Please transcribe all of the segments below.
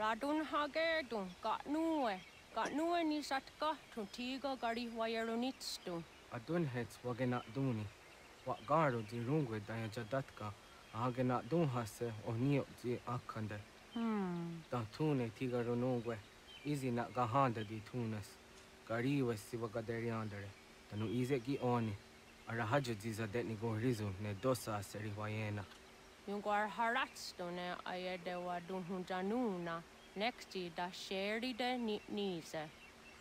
Radunhagertun, Gatnue, Gatnue ni satkahtun, tiga gari wayarunitstun. Adunhets wagenat duni, wakgaru di rungwe daya jadatka, ahagenat dunhase oniot di akande. Hmm. Dantune tiga runungwe, izi na gahanda di tunas, gariwe siwagaderiandere, tanu ize gi oni, arahaja di zadetni gohrizu ne dosa seri wayena. Yungar haratstone ayedewa dunhunjanuna, nexti da sheride nitnise.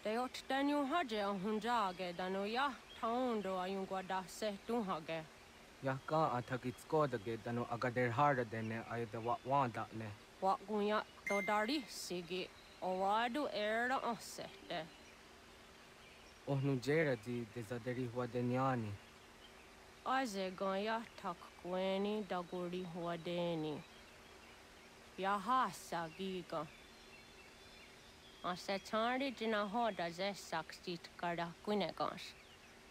Deot denu hage hunjage danu ya taundo ayungwa da se dunhage. Yaka atakitskodage danu agader hara dene ayedewa wandatne. Wakunya dodari sigi, owadu erda osete. Ohnujera di desaderi wa deniani. Azegon ya tak kweni daguri huadeni. Ja haassa kiika. tsaari jina hoda sessaks titkada kunekas.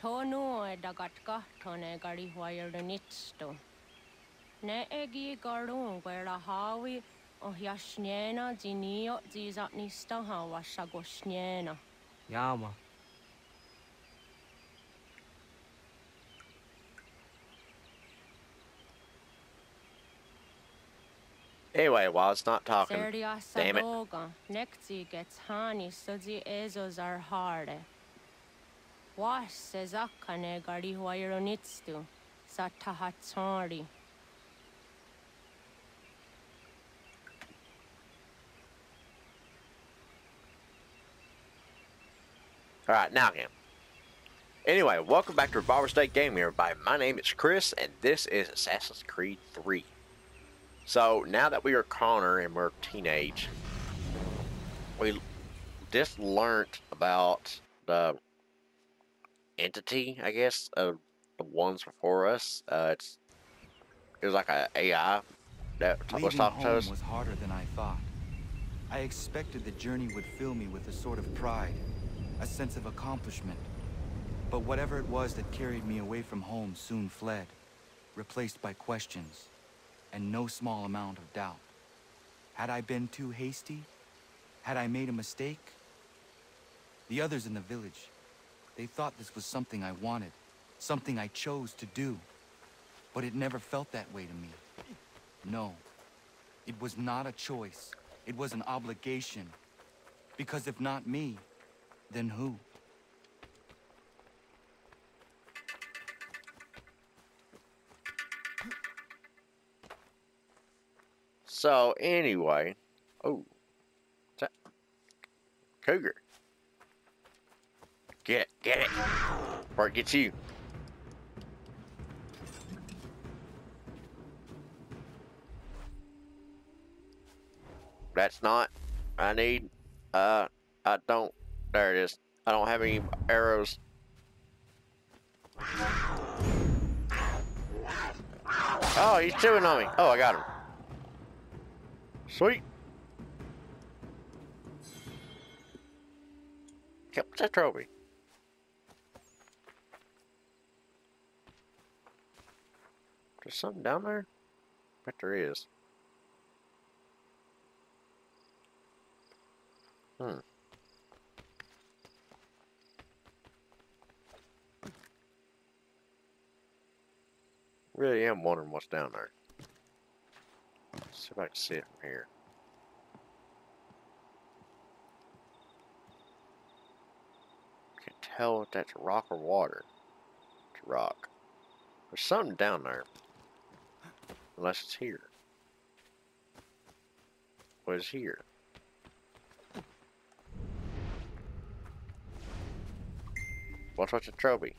Tonu edakat kahtone gari huajelun nitsto. Ne egi karun kuera haavi ohjasniena zinio zizat nistaha vasta Jaa Jaama. Anyway, while it's not talking, damn it. Sadoga, Nekzi gets Hani Suzi Ezos are hard. Wash Sezakane Gari Huayronitstu, Satahatsari. All right, now again. Anyway, welcome back to Revolvers Day Gaming, everybody. My name is Chris, and this is Assassin's Creed 3. So, now that we are Connor and we're teenage, we just learned about the entity, I guess, of the ones before us. Uh, it's it was like a AI that was Leaving talking to us. was harder than I thought. I expected the journey would fill me with a sort of pride, a sense of accomplishment. But whatever it was that carried me away from home soon fled, replaced by questions, and no small amount of doubt. Had I been too hasty? Had I made a mistake? The others in the village, they thought this was something I wanted, something I chose to do. But it never felt that way to me. No. It was not a choice. It was an obligation. Because if not me, then who? So anyway, oh? Cougar. Get it, get it, or it gets you. That's not. I need. Uh, I don't. There it is. I don't have any arrows. Oh, he's chewing on me. Oh, I got him. Sweet. Kept that trophy. There's something down there? Bet there is. Hmm. Really am wondering what's down there. See if I can see it from here. Can't tell if that's rock or water. It's rock. There's something down there. Unless it's here. What is here? What's with the trophy?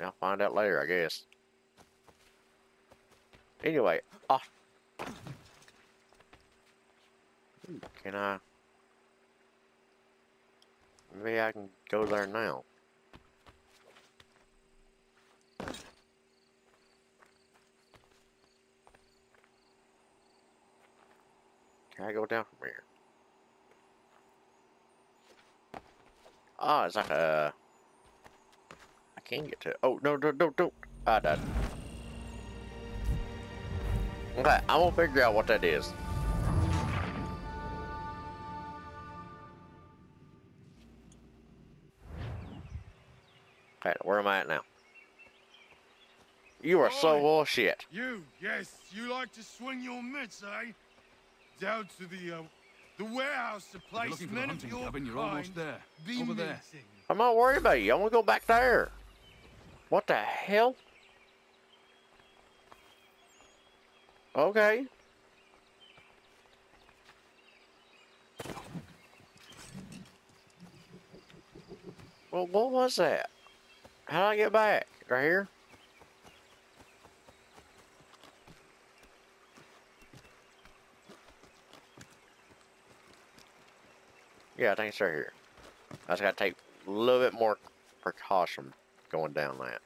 I'll find out later, I guess. Anyway, off. Can I? Maybe I can go there now. Can I go down from here? Oh, it's like a. I can't get to. Oh no no no don't! Ah, I died. Okay, I'm gonna figure out what that is. Okay, where am I at now? You are so Oi. full of shit. You, yes, you like to swing your mitts, eh? Down to the, uh, the warehouse to You're place looking for the men of hunting your cabin, you're almost there. be Over there. meeting. I'm not worried about you. I want to go back there. What the hell? Okay. Well, what was that? How do I get back? Right here? Yeah, I think it's right here. I just gotta take a little bit more precaution going down that.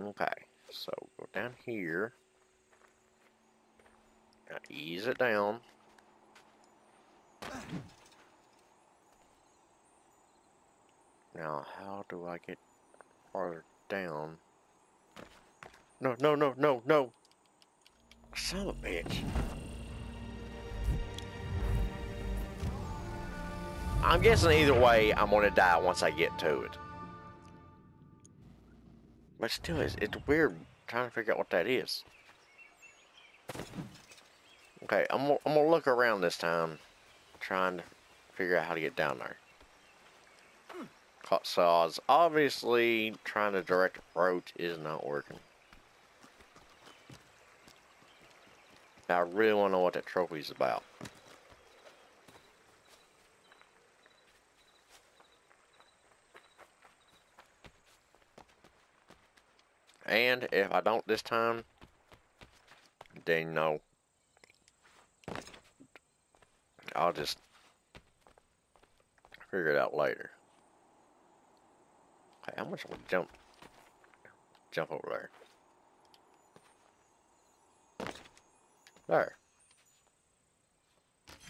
Okay, so go down here. Gotta ease it down. Now, how do I get farther down? No, no, no, no, no! Son of a bitch. I'm guessing either way, I'm gonna die once I get to it. But still, it's, it's weird trying to figure out what that is. Okay, I'm I'm gonna look around this time, trying to figure out how to get down there. So I was obviously trying to direct approach is not working. I really want to know what that trophy's about. And if I don't this time, then no. I'll just figure it out later. Okay, how much will jump jump over there? There.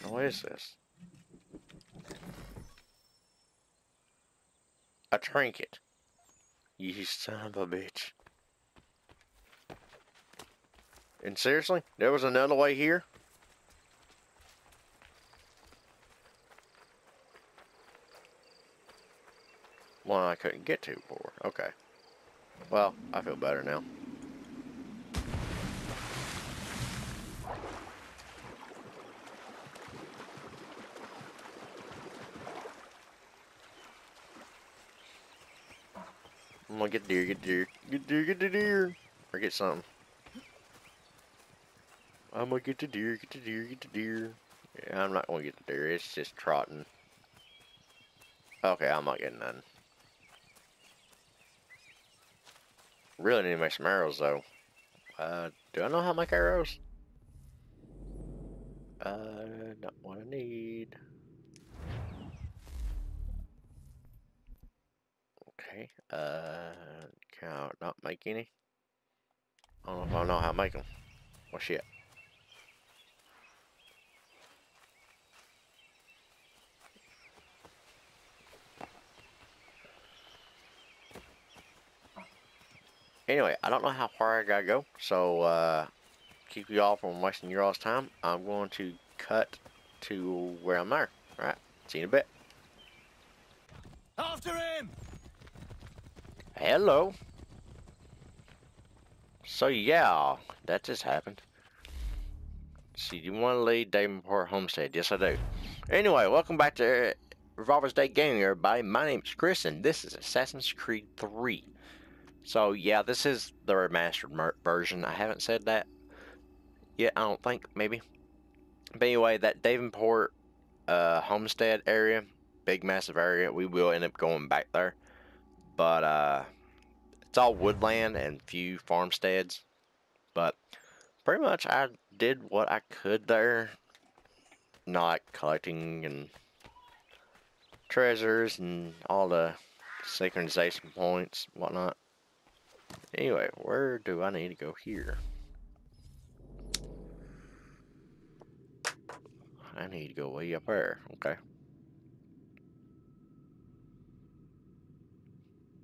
What is this? A trinket. You son of a bitch. And seriously? There was another way here? One I couldn't get to before. Okay. Well, I feel better now. I'm gonna get deer, get deer, get deer, get the deer, or get something. I'm gonna get the deer, get the deer, get the deer. Yeah, I'm not gonna get the deer. It's just trotting. Okay, I'm not getting none. Really need to make some arrows though. Uh, do I know how to make arrows? Uh, not what I need. Okay, uh, can I not make any? I don't know if I know how to make them. Well, shit. Anyway, I don't know how far I gotta go, so uh, keep you all from wasting your all's time. I'm going to cut to where I'm there. Alright, see you in a bit. After him! Hello. So yeah, that just happened. See, you want to lead Davenport Homestead? Yes, I do. Anyway, welcome back to Revolver's Day Gaming, everybody. My name is Chris, and this is Assassin's Creed 3. So yeah, this is the remastered version. I haven't said that yet. I don't think maybe. But anyway, that Davenport uh, Homestead area, big massive area. We will end up going back there, but uh, it's all woodland and few farmsteads. But pretty much, I did what I could there, not collecting and treasures and all the synchronization points, whatnot. Anyway, where do I need to go here? I need to go way up there. Okay.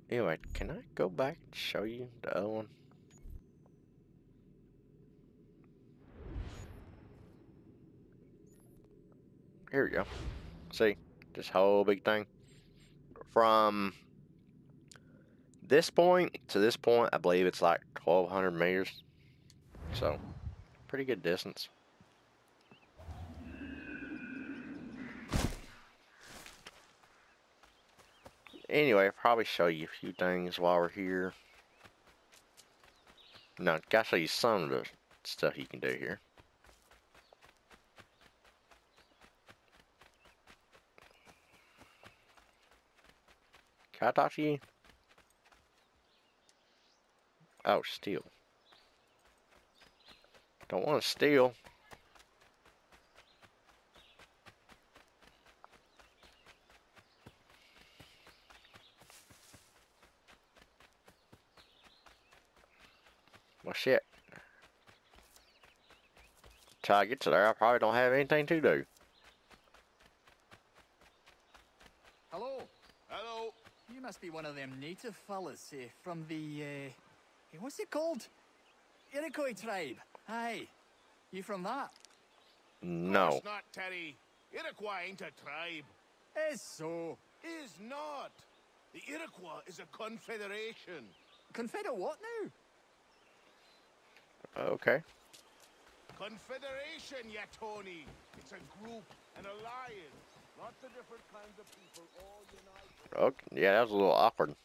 Anyway, can I go back and show you the other one? Here we go. See, this whole big thing. From this point to this point, I believe it's like 1,200 meters. So, pretty good distance. Anyway, I'll probably show you a few things while we're here. No, gotta show you some of the stuff you can do here. Can I talk to you? Oh, steal. Don't want to steal. Well, shit. Till I get to there, I probably don't have anything to do. Hello, Hello. you must be one of them native fellas eh, from the, uh, eh, what's it called? Iroquois tribe. Aye. You from that? No. It's not, Terry. Iroquois ain't a tribe. Is so. Is not. The Iroquois is a confederation. Confederate what now? Okay. Confederation, yeah, Tony. It's a group, an alliance. Lots of different kinds of people all united. Okay. Yeah, that was a little awkward.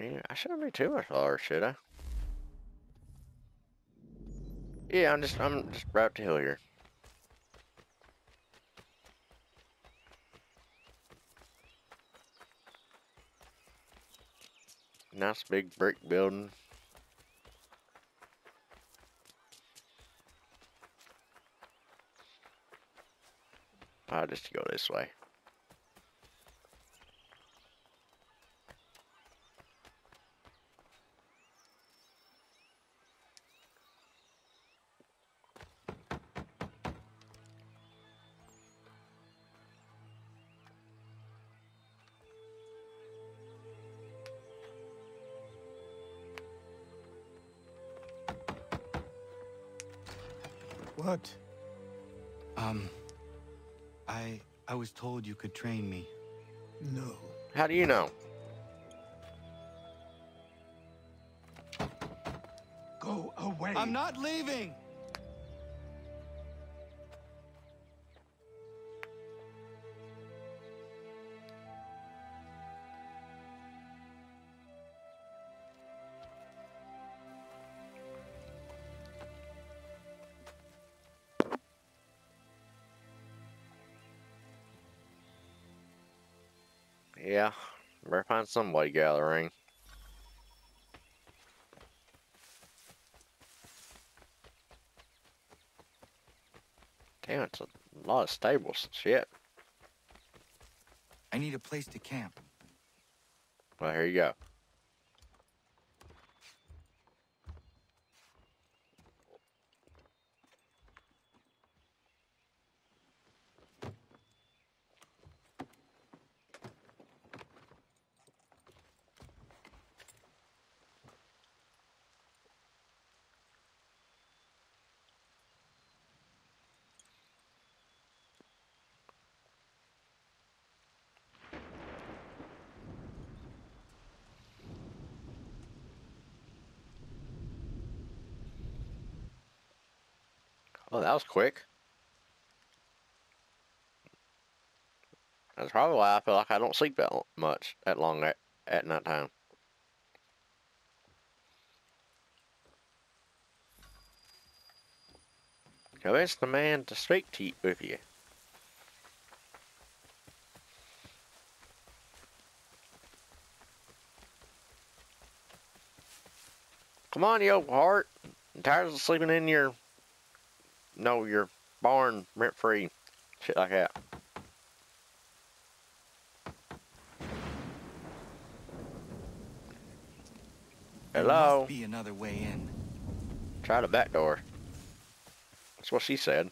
I shouldn't be too much lower, should I? Yeah, I'm just I'm just right up the hill here. Nice big brick building. I'll just go this way. What? Um, I I was told you could train me. No. How do you know? Go away. I'm not leaving. Somebody gathering. Damn, it's a lot of stables. Shit. I need a place to camp. Well, here you go. Was quick. That's probably why I feel like I don't sleep that much, that long at, at night time. Convince the man to speak to you, with you. Come on, you old heart. I'm tired of sleeping in your no, your barn rent free, shit like that. Hello. There must be another way in. Try the back door. That's what she said.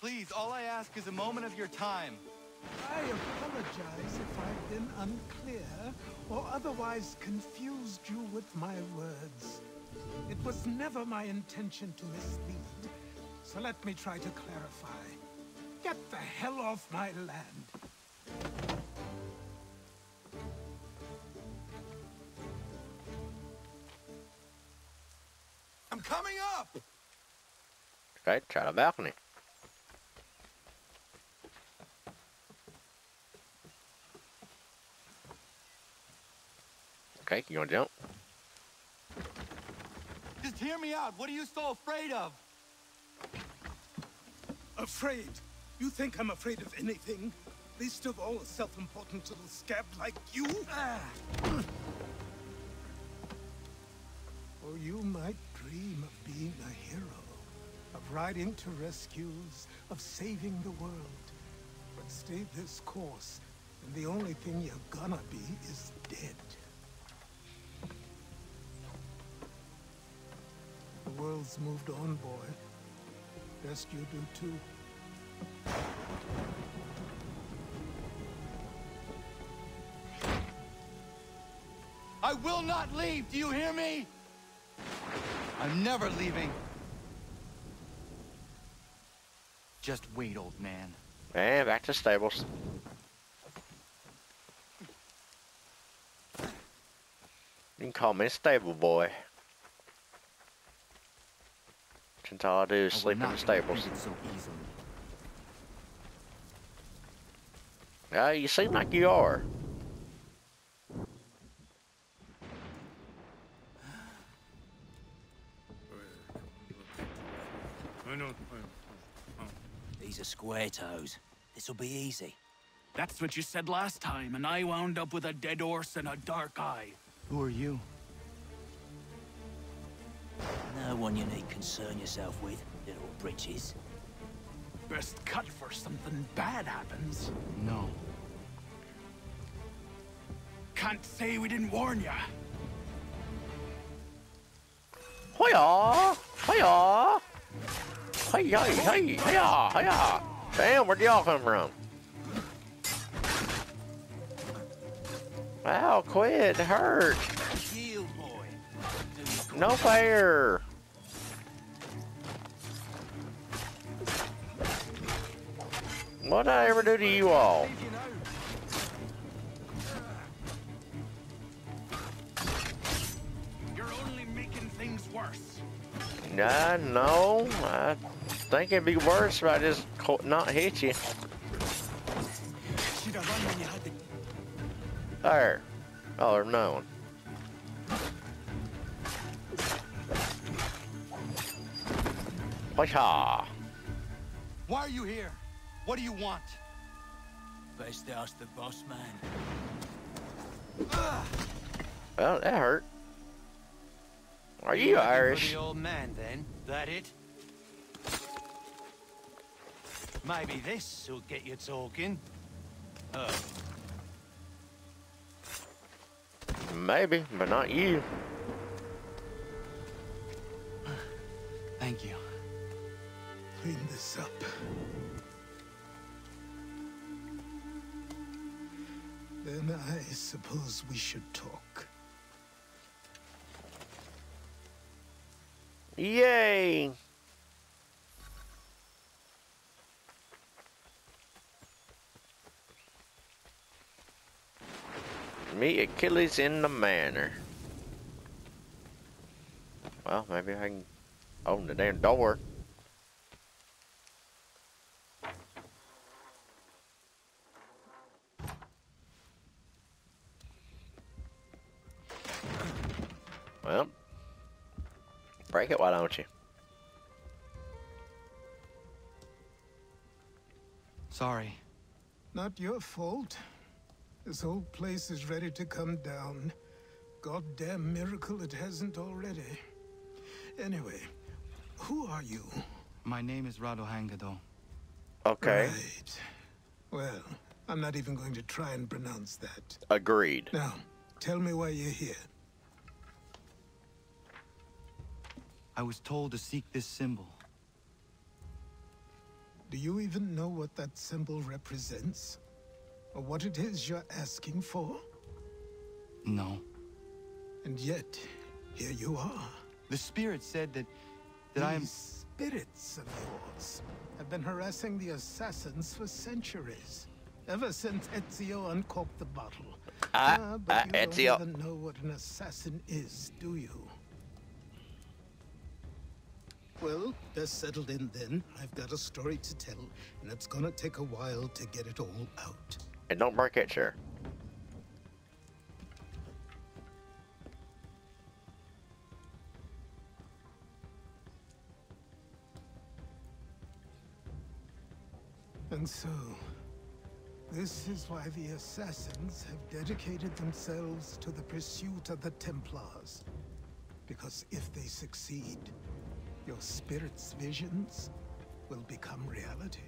Please, all I ask is a moment of your time. I apologize if I've been unclear or otherwise confused you with my words. It was never my intention to mislead, so let me try to clarify. Get the hell off my land. I'm coming up! Okay, try the balcony. Okay, you gonna jump? Just hear me out. What are you so afraid of? Afraid? You think I'm afraid of anything? Least of all a self-important little scab like you? Ah. Or you might dream of being a hero, of riding to rescues, of saving the world. But stay this course, and the only thing you're gonna be is dead. World's moved on, boy. Best you do too. I will not leave. Do you hear me? I'm never leaving. Just wait, old man. And back to stables. You can call me stable boy. Since all I do is I sleep in not the be stables. so easily. Yeah, you seem like you are. I know. These are square toes. This'll be easy. That's what you said last time, and I wound up with a dead horse and a dark eye. Who are you? No one you need concern yourself with, little britches. Best cut for something bad happens. No. Can't say we didn't warn ya. Hiya! Hiya! Hey, hey, hey, hiya, hiya! Damn, where'd y'all come from? Wow, quit, it hurt. Yield, boy. Do you No fair. What'd I ever do to you all? You're only making things worse. I know. I think it'd be worse if I just not hit you. Should have run when you had the There. Oh, there's no one. Why are you here? What do you want? best ask the boss man. Well, that hurt. Are you looking for Irish? the old man, then? That it? Maybe this will get you talking. Oh, Maybe, but not you. Thank you. Clean this up. Then I suppose we should talk. Yay! Meet Achilles in the manor. Well, maybe I can open the damn door. Break it, why don't you? Sorry. Not your fault. This whole place is ready to come down. Goddamn miracle it hasn't already. Anyway, who are you? My name is Ratonhnhaké:ton. Okay, Right. Well, I'm not even going to try and pronounce that. agreed. Now, tell me why you're here. I was told to seek this symbol. Do you even know what that symbol represents? Or what it is you're asking for? No. And yet, here you are. The spirit said that... that I am... These spirits of yours have been harassing the assassins for centuries. Ever since Ezio uncorked the bottle. Ah, but ah, you Ezio. don't even know what an assassin is, do you? Well, that's settled in then. I've got a story to tell, and it's gonna take a while to get it all out. And don't break that chair. And so, this is why the Assassins have dedicated themselves to the pursuit of the Templars. Because if they succeed, your spirit's visions will become reality.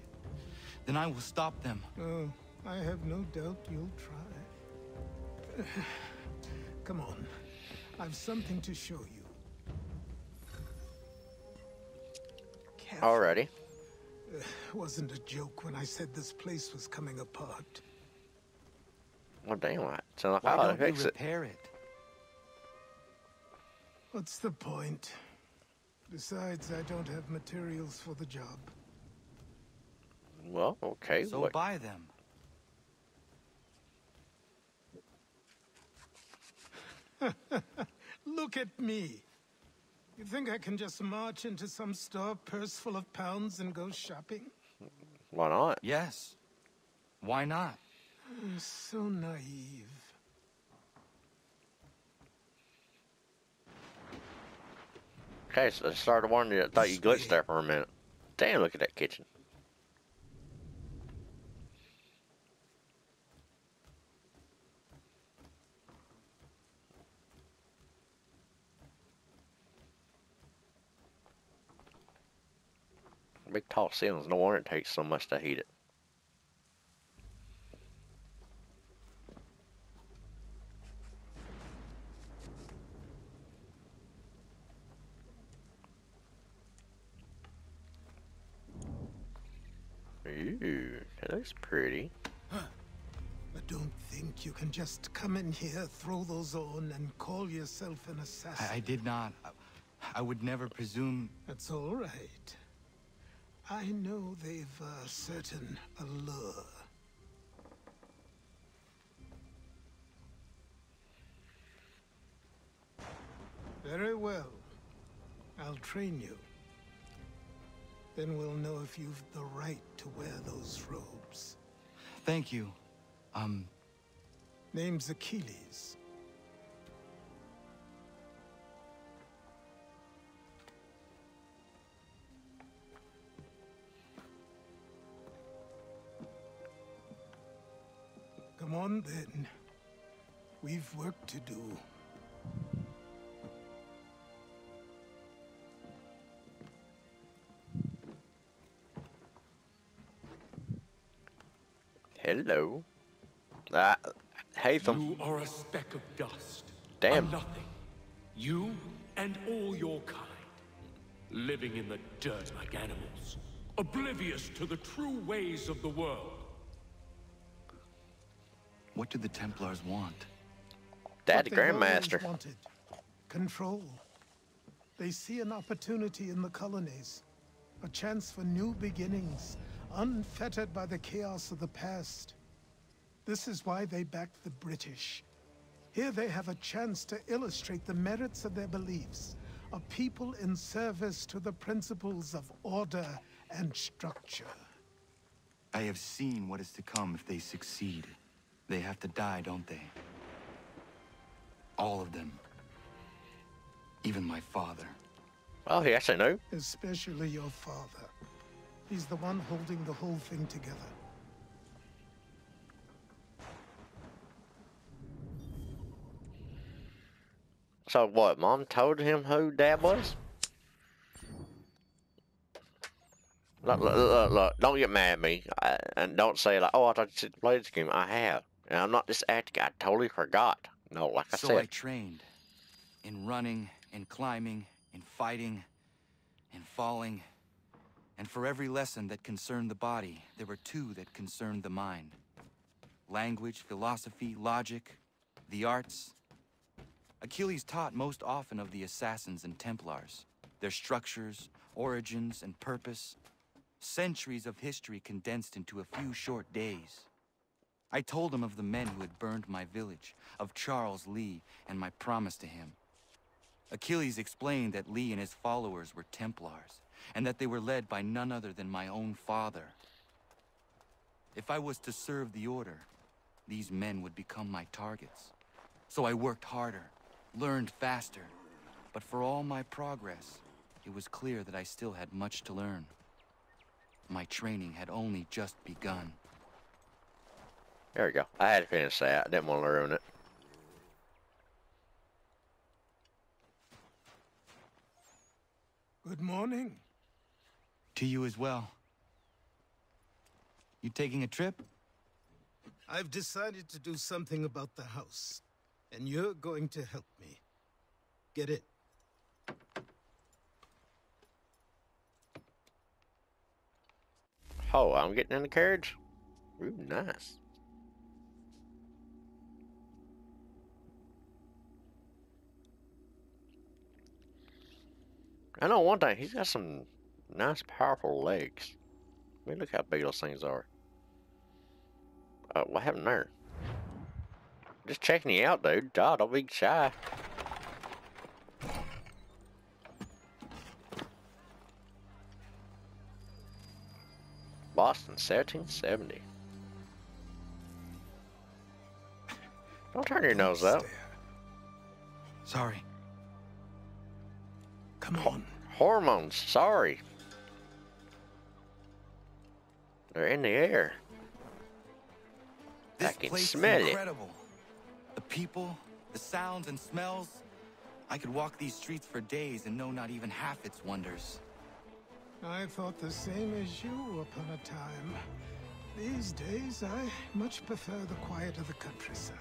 Then I will stop them. Oh, I have no doubt you'll try. Come on. I've something to show you. Careful. Alrighty. Wasn't a joke when I said this place was coming apart. Well, damn it. Sound like Why I ought to don't you fix it. repair it? What's the point? Besides, I don't have materials for the job. Well, okay. So what- buy them. Look at me. You think I can just march into some store, purse full of pounds, and go shopping? Why not? Yes. Why not? I'm so naive. Okay, so I started wondering. I thought you glitched there for a minute. Damn, look at that kitchen. Big tall ceilings. No wonder it takes so much to heat it. Ooh, looks pretty. But don't think you can just come in here, throw those on, and call yourself an assassin. I, I did not. I, I would never presume. That's all right. I know they've a certain allure. Very well. I'll train you. Then we'll know if you've the right to wear those robes. Thank you. Um, Name's Achilles. Come on then. We've work to do. Hello. Uh, Haytham. You are a speck of dust. Damn. Nothing. You and all your kind. Living in the dirt like animals. Oblivious to the true ways of the world. what do the Templars want? Dad, the What they've always Grandmaster. wanted. Control. They see an opportunity in the colonies. A chance for new beginnings, unfettered by the chaos of the past. This is why they backed the British. Here they have a chance to illustrate the merits of their beliefs. A people in service to the principles of order and structure. I have seen what is to come if they succeed. They have to die, don't they? All of them. Even my father. Well, yes, I know. Especially your father. He's the one holding the whole thing together. So what? Mom told him who Dad was. Look, look, look, look, don't get mad at me, I, and don't say like, "Oh, I thought you said this game." I have, and I'm not just acting. I totally forgot. No, like I so said, So I trained. In running, in climbing, in fighting, in falling, And for every lesson that concerned the body, there were two that concerned the mind. Language, philosophy, logic, the arts. Achilles taught most often of the Assassins and Templars, their structures, origins, and purpose. Centuries of history condensed into a few short days. I told him of the men who had burned my village, of Charles Lee, and my promise to him. Achilles explained that Lee and his followers were Templars, and that they were led by none other than my own father. If I was to serve the Order, these men would become my targets. So I worked harder, learned faster, but for all my progress, it was clear that I still had much to learn. My training had only just begun. There we go. I had to finish that. I didn't want to ruin it. Good morning. To you as well. You taking a trip? I've decided to do something about the house, and you're going to help me. Get it? Oh, I'm getting in the carriage? Ooh, nice. I know one thing, he's got some nice, powerful legs. I mean, look how big those things are. Uh, what happened there? Just checking you out, dude. God, don't be shy. Boston, 1770. Don't turn your nose up. Sorry. Come on. Hormones, sorry. They're in the air. This I can place smell is it. Incredible. The people, the sounds and smells. I could walk these streets for days and know not even half its wonders. I thought the same as you upon a time. These days, I much prefer the quiet of the countryside.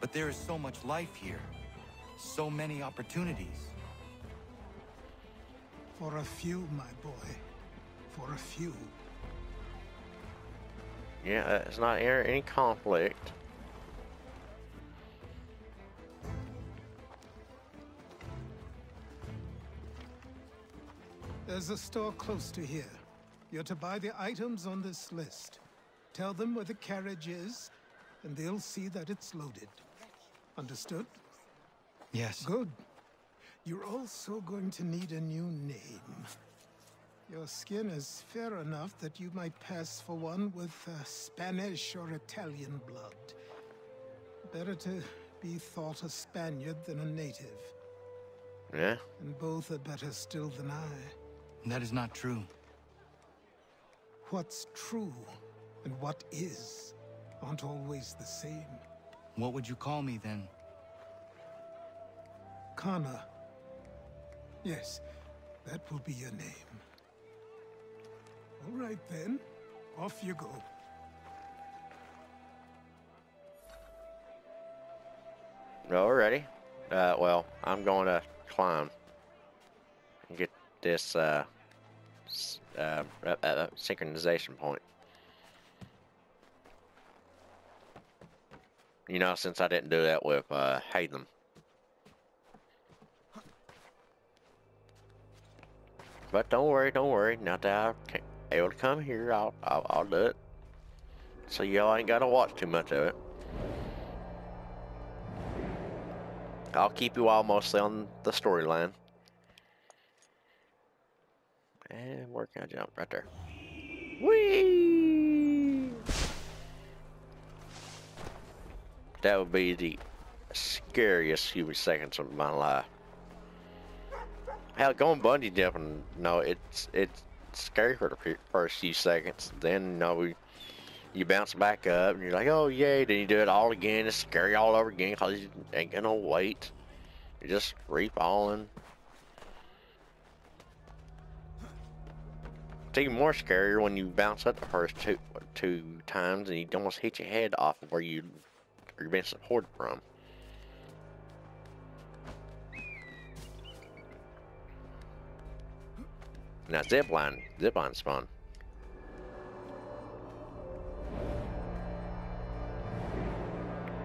But there is so much life here. So many opportunities. For a few, my boy. For a few. Yeah, it's not any conflict. There's a store close to here. You're to buy the items on this list. Tell them where the carriage is, and they'll see that it's loaded. Understood? Yes. Good. You're also going to need a new name. Your skin is fair enough that you might pass for one with uh, Spanish or Italian blood. Better to be thought a Spaniard than a native. Yeah. And both are better still than I. That is not true. What's true and what is aren't always the same. What would you call me then? Connor. Yes, that will be your name. All right then, off you go. Alrighty. Uh, well, I'm going to climb and get this uh, s- uh, uh, uh, synchronization point. You know, since I didn't do that with uh, Hayden. But don't worry, don't worry. Now that I'm able to come here, I'll, I'll, I'll do it. So y'all ain't got to watch too much of it. I'll keep you all mostly on the storyline. And where can I jump? Right there. Whee! That would be the scariest few seconds of my life. Hell, going bungee jumping, no, it's it's scary for the first few seconds. Then, you know, you bounce back up and you're like, oh, yay. Then you do it all again. It's scary all over again because you ain't gonna wait. You're just free It's even more scarier when you bounce up the first two two times and you almost hit your head off of where you you're being supported from. Now zipline, zipline spawn.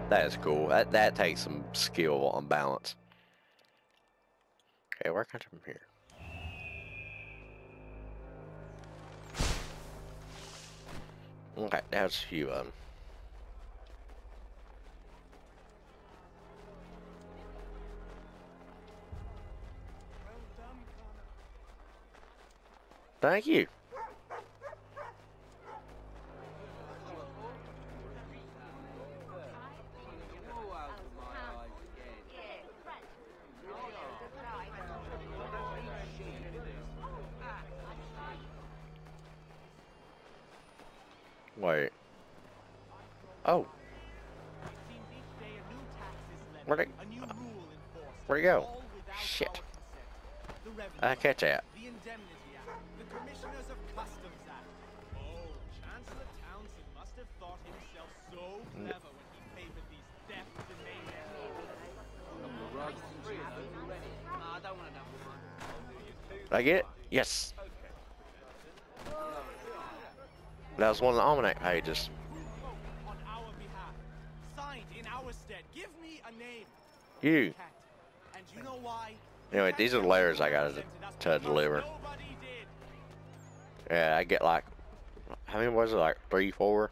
That is cool. That that takes some skill on balance. Okay, where can I from here? Okay, that's them. Thank you. Wait. Oh. Where'd it, where'd it go? Shit. I catch that. The Indemnity Act, the Commissioners of Customs Act. Oh, Chancellor Townshend must have thought himself so clever when he favored these theft and Did I get it? Yes. That was one of the almanac pages. You. And you know why? Anyway, these are the layers I got to deliver. Yeah, I get like, how many was it? Like three, four?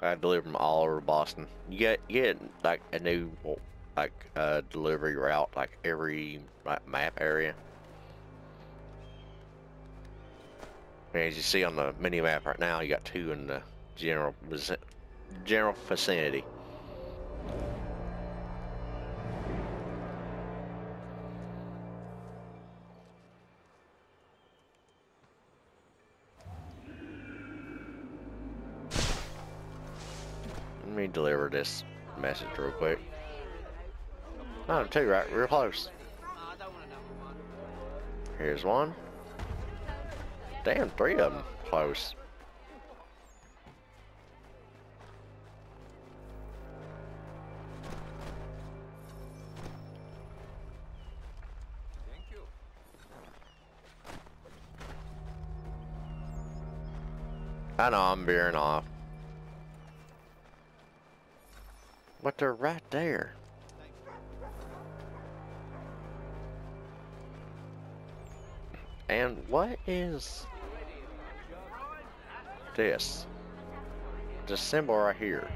I deliver them all over Boston. You get, you get like a new, like, uh, delivery route, like every like, map area. As you see on the mini map right now, you got two in the general general vicinity. Let me deliver this message real quick. Oh, two, right? Real close. Here's one. Damn, three of them close. I know I'm veering off. But they're right there. And what is this? The symbol right here.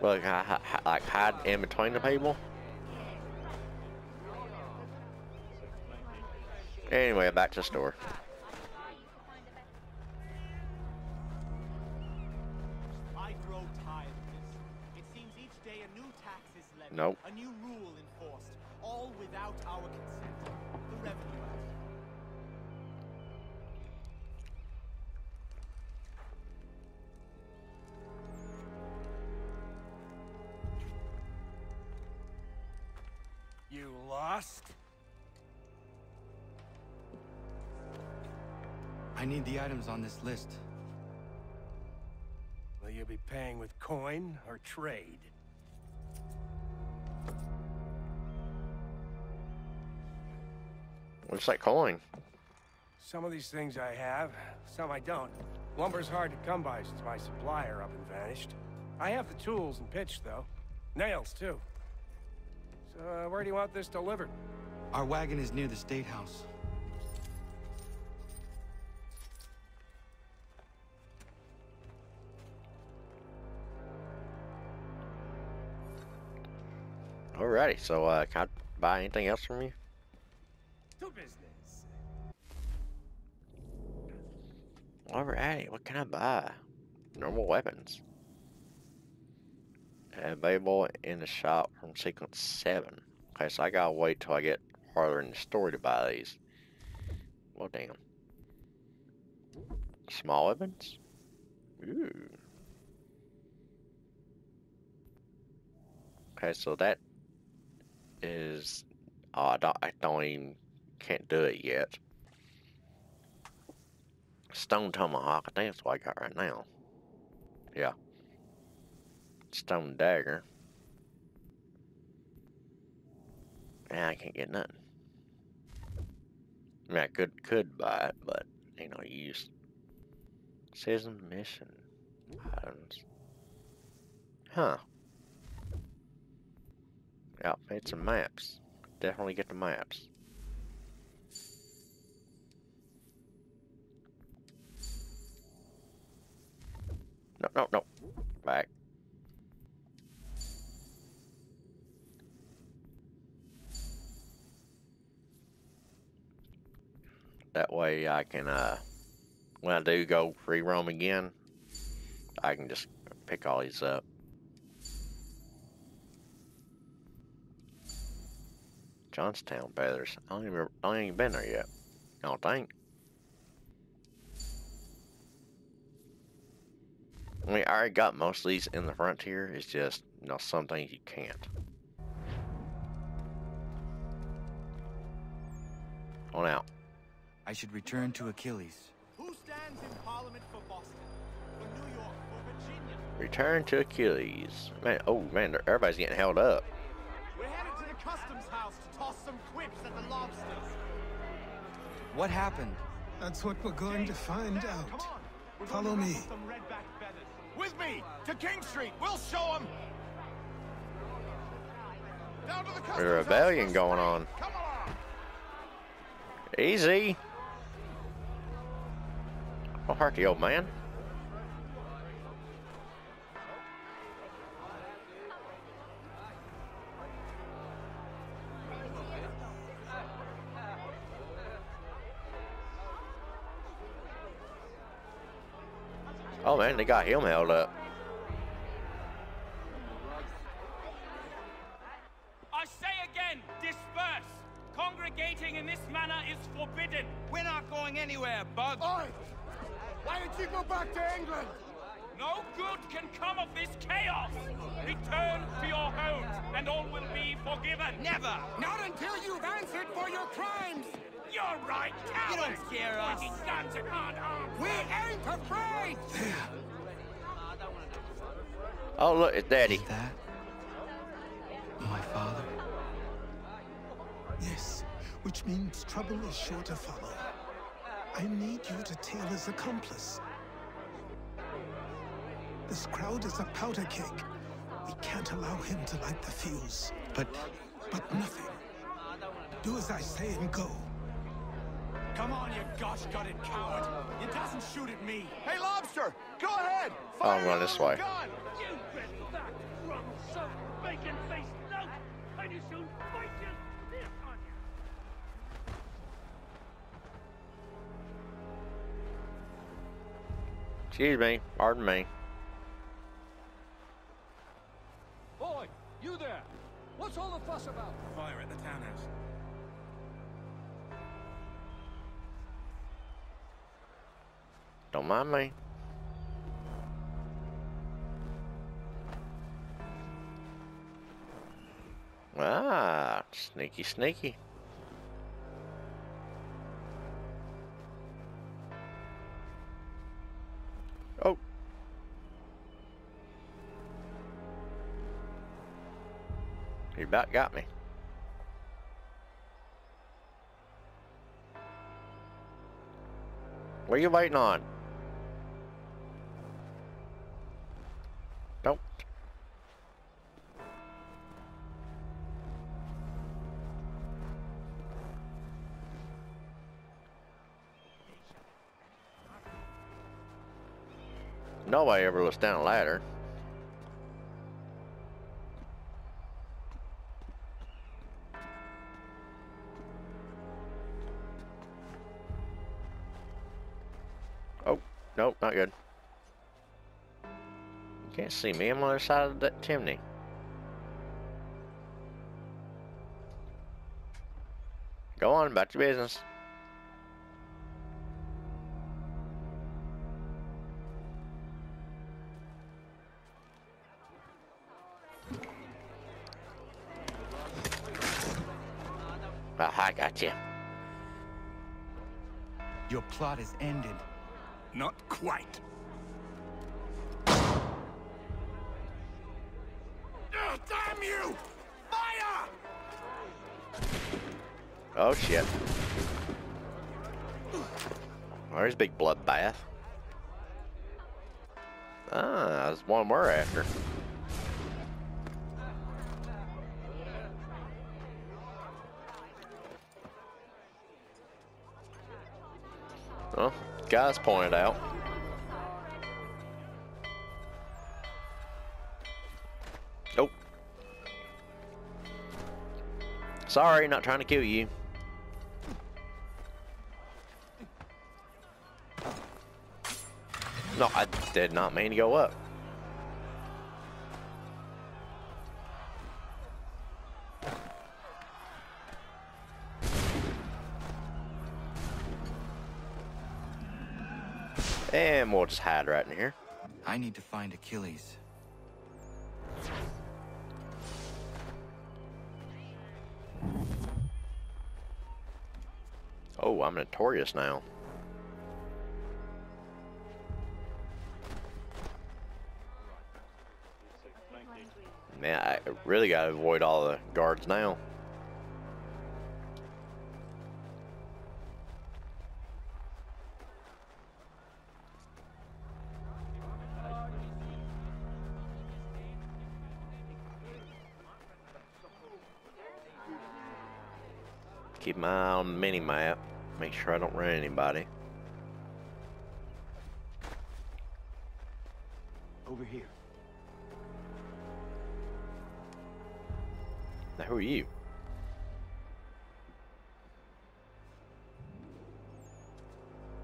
Well, Like, like hide in between the people. Anyway, back to the store. This list. Will you be paying with coin or trade? Looks like coin. Some of these things I have, some I don't. Lumber's hard to come by since my supplier up and vanished. I have the tools and pitch, though. Nails, too. So, uh, where do you want this delivered? Our wagon is near the State House. Alrighty, so uh, can I buy anything else from you? To business. Alrighty, what can I buy? Normal weapons. Available in the shop from sequence 7. Okay, so I gotta wait till I get farther in the story to buy these. Well, damn. Small weapons? Ooh. Okay, so that is... Oh, I don't, I don't even... Can't do it yet. Stone Tomahawk, I think that's what I got right now. Yeah. Stone Dagger. Yeah, I can't get nothing. I mean, I could could buy it, but ain't no use. Season mission items. Huh. Outfits some maps. Definitely get the maps. No, no, no. Back. That way I can, uh, when I do go free roam again, I can just pick all these up. Johnstown Feathers. I don't even, I ain't been there yet. I don't think. I mean, I already got most of these in the frontier. It's just, you know, some things you can't. On out. I should return to Achilles. Who stands in Parliament for Boston? For New York? For Virginia? Return to Achilles. Man, oh man, everybody's getting held up. Some quips at the lobsters. What happened? That's what we're going to find Come out. on. Follow me. Some redback. With me to King Street. We'll show them. Down to the There's a rebellion going on. Come along. Easy. Don't hurt the old man. Oh man, they got him held up. I say again, disperse. Congregating in this manner is forbidden. We're not going anywhere, Bug. Oi! Why did you go back to England? No good can come of this chaos. Return to your homes, and all will be forgiven. Never. Not until you've answered for your crimes. You're right, You don't scare us. Pointing guns and unarmed. We ain't afraid. Oh look, it's Daddy. Is that my father? Yes, which means trouble is sure to follow. I need you to tail his accomplice. This crowd is a powder keg. We can't allow him to light the fuse. But But nothing. Do as I say and go. Come on, you gosh-gutted coward. You doesn't shoot at me. Hey, Lobster, go ahead. Oh, I'm going this way. Gun. You been that rum soaked bacon faced lout. I'd as soon fight you this on you. Excuse me, pardon me. Boy, you there! What's all the fuss about? Fire at the townhouse. Don't mind me. Ah, sneaky, sneaky. Oh. You about got me. What are you waiting on? Nobody ever looks down a ladder. Oh, nope, not good. You can't see me. I'm on the other side of that chimney. Go on about your business. Plot is ended. Not quite. Ah, damn you! Fire! Oh shit. There's a big bloodbath. Ah, that's one we're after. Well, guys pointed out. Nope. Sorry, not trying to kill you. No, I did not mean to go up. And we'll just hide right in here. I need to find Achilles. Oh, I'm notorious now. Man, I really gotta avoid all the guards now. My eye on the mini map. Make sure I don't run anybody. Over here. Now, who are you?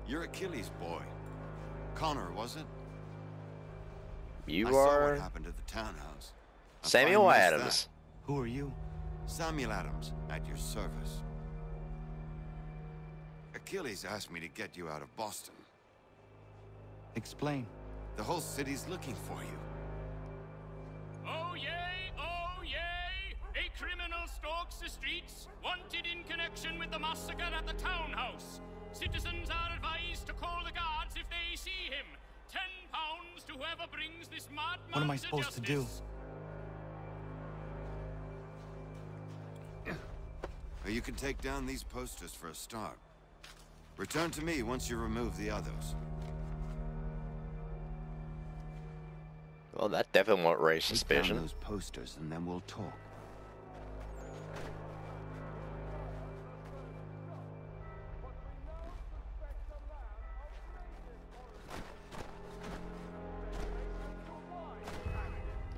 You're Achilles' boy. Connor, was it? You I saw are what happened at the townhouse. I Samuel Adams. that. Who are you? Samuel Adams, at your service. Achilles asked me to get you out of Boston. Explain. The whole city's looking for you. Oh yay, oh yay! A criminal stalks the streets, wanted in connection with the massacre at the townhouse. Citizens are advised to call the guards if they see him. Ten pounds to whoever brings this madman What am I supposed to do? You can take down these posters for a start. Return to me once you remove the others. Well, that definitely won't raise suspicion. those posters and then we'll talk.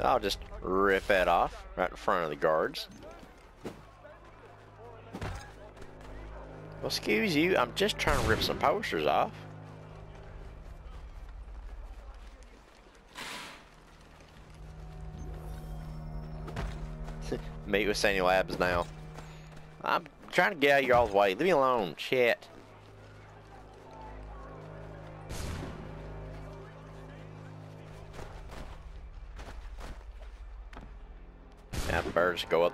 I'll just rip that off right in front of the guards. Well, excuse you, I'm just trying to rip some posters off. Meet with Samuel Adams now. I'm trying to get out of y'all's way. Leave me alone. Shit. Now birds go up.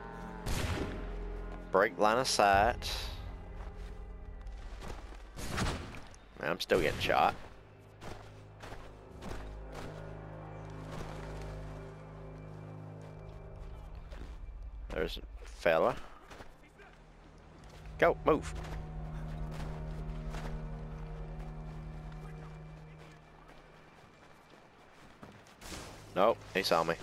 Break line of sight. I'm still getting shot. There's a fella. Go, move. Nope, he saw me.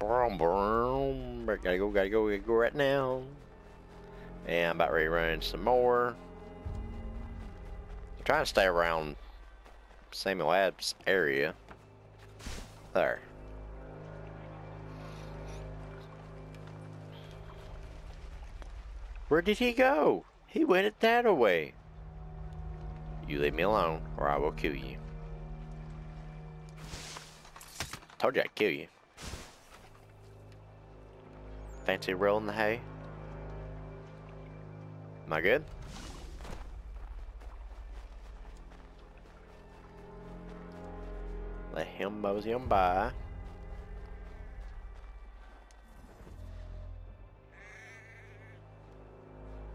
Brum, brum. Gotta go, gotta go, gotta go right now. And I'm about ready to run some more. I'm trying to stay around Samuel Adams area. There. Where did he go? He went it that away. You leave me alone, or I will kill you. Told you I'd kill you. Fancy rolling the hay? Am I good? Let him mosey on by.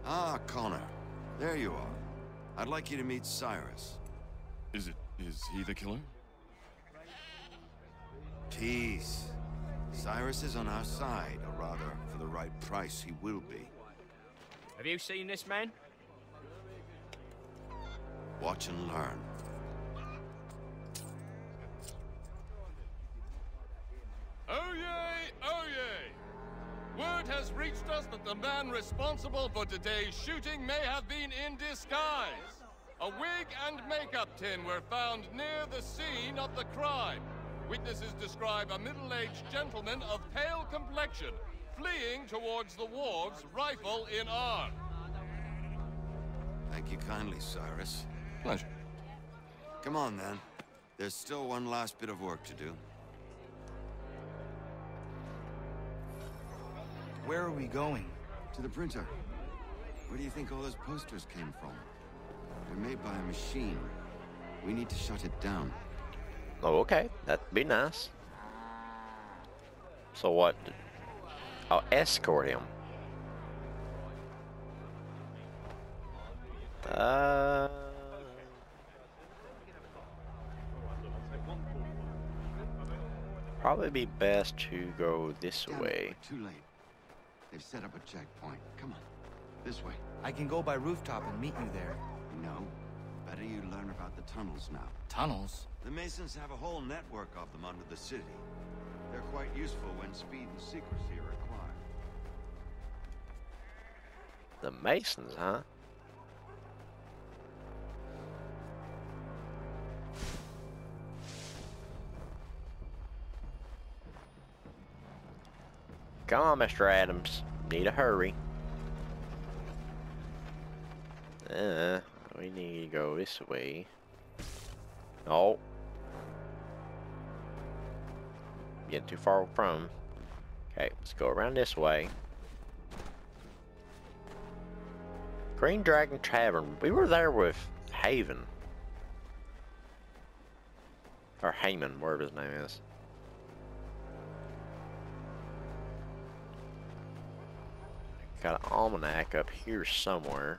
Ah, Connor. There you are. I'd like you to meet Cyrus. Is it... is he the killer? Peace. Cyrus is on our side, or rather, for the right price, he will be. Have you seen this man? Watch and learn. Oh yay, oh yay! Word has reached us that the man responsible for today's shooting may have been in disguise. A wig and makeup tin were found near the scene of the crime. Witnesses describe a middle-aged gentleman of pale complexion fleeing towards the wharves, rifle in arm. Thank you kindly, Cyrus. Pleasure. Come on, then. There's still one last bit of work to do. Where are we going? To the printer. Where do you think all those posters came from? They're made by a machine. We need to shut it down. Oh, okay. That'd be nice. So what? I'll escort him. Uh... Probably be best to go this Damn way. we're Too late. They've set up a checkpoint. Come on. This way. I can go by rooftop and meet you there. No. Better you learn about the tunnels now. Tunnels? The Masons have a whole network of them under the city. They're quite useful when speed and secrecy are The Masons, huh? Come on, Mr. Adams. Need a hurry. Uh, we need to go this way. Oh. Getting too far from. Okay, let's go around this way. Green Dragon Tavern. We were there with Haven. Or Heyman, whatever his name is. Got an almanac up here somewhere.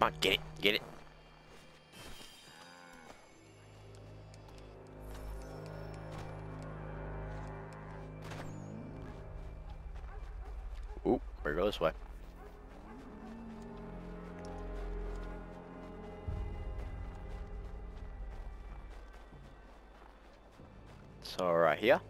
Come on, get it, get it. This way. So right here.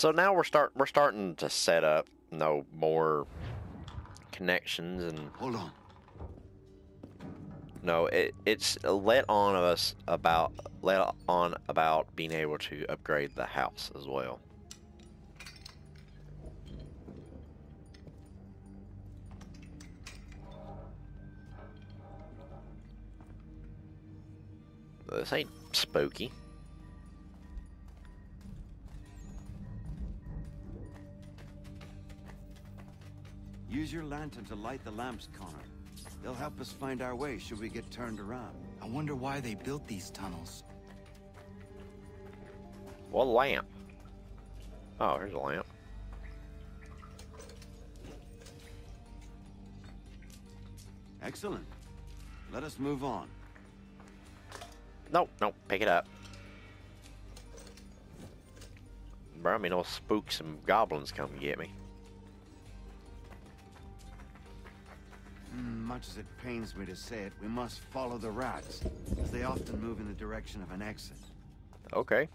So now we're start we're starting to set up you know more connections and hold on. No, it it's let on us about let on about being able to upgrade the house as well. This ain't spooky. Use your lantern to light the lamps, Connor. They'll help us find our way should we get turned around. I wonder why they built these tunnels. What lamp? Oh, here's a lamp. Excellent. Let us move on. Nope, nope, pick it up. Bro, I mean, all spooks and goblins come get me. Much as it pains me to say it, we must follow the rats, as they often move in the direction of an exit. Okay.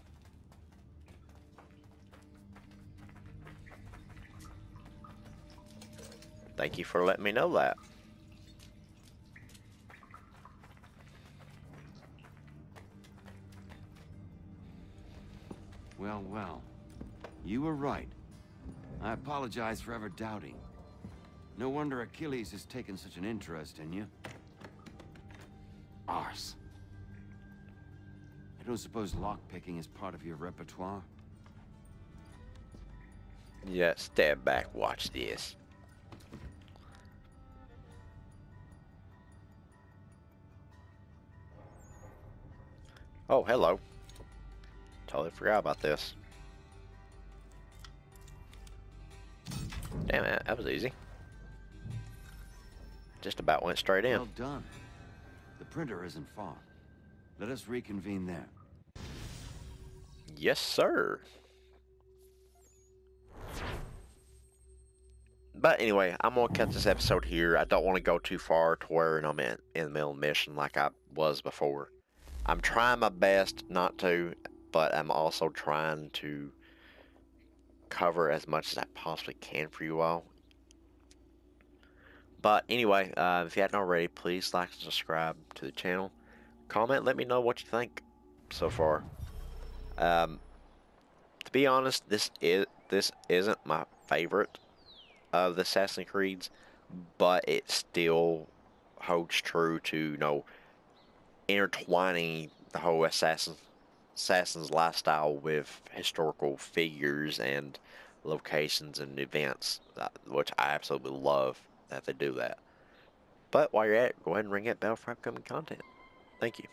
Thank you for letting me know that. Well, well. You were right. I apologize for ever doubting. No wonder Achilles has taken such an interest in you. Arse. I don't suppose lockpicking is part of your repertoire? Yeah, step back, watch this. Oh, hello. Totally forgot about this. Damn it, that was easy. Just about went straight in. Well done. The printer isn't far. Let us reconvene there. Yes, sir. But anyway, I'm gonna cut this episode here. I don't want to go too far to where I'm in, in the middle of the mission like I was before. I'm trying my best not to, but I'm also trying to cover as much as I possibly can for you all. But anyway, uh, if you hadn't already, please like and subscribe to the channel. Comment, let me know what you think so far. Um, to be honest, this is this isn't my favorite of the Assassin's Creeds, but it still holds true to you know intertwining the whole assassin assassin's lifestyle with historical figures and locations and events, uh, which I absolutely love that they do that. But while you're at it, go ahead and ring that bell for upcoming content. Thank you.